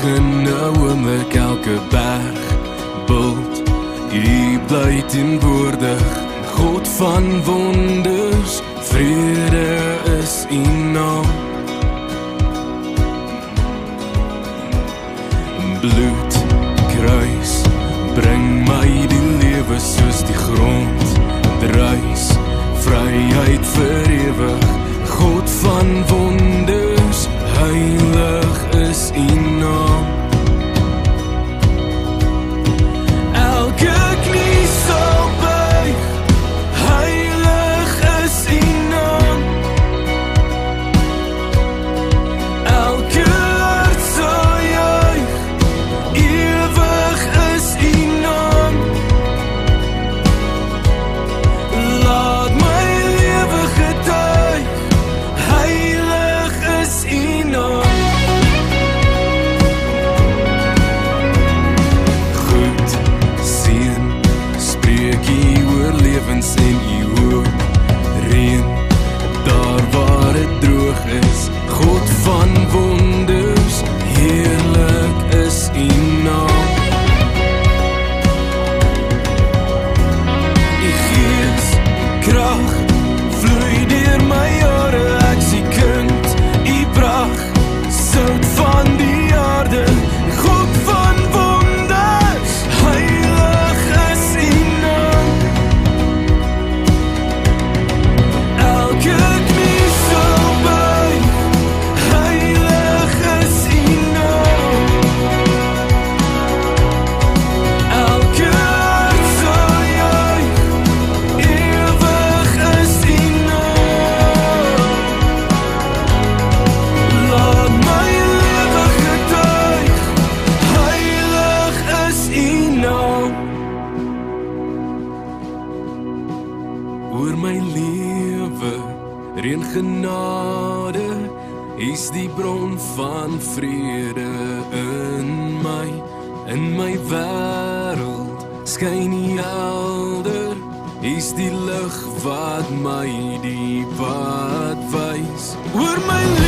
genoue met elke berg bult U bly teenwoordig God van wonders vrede is U naam. Bloed kruis bring my die lewe soos die grond druis vryheid vir reën genade is die bron van vrede in my. In my wêreld skyn die helder is die lig wat my die pad wys. Oor my lewe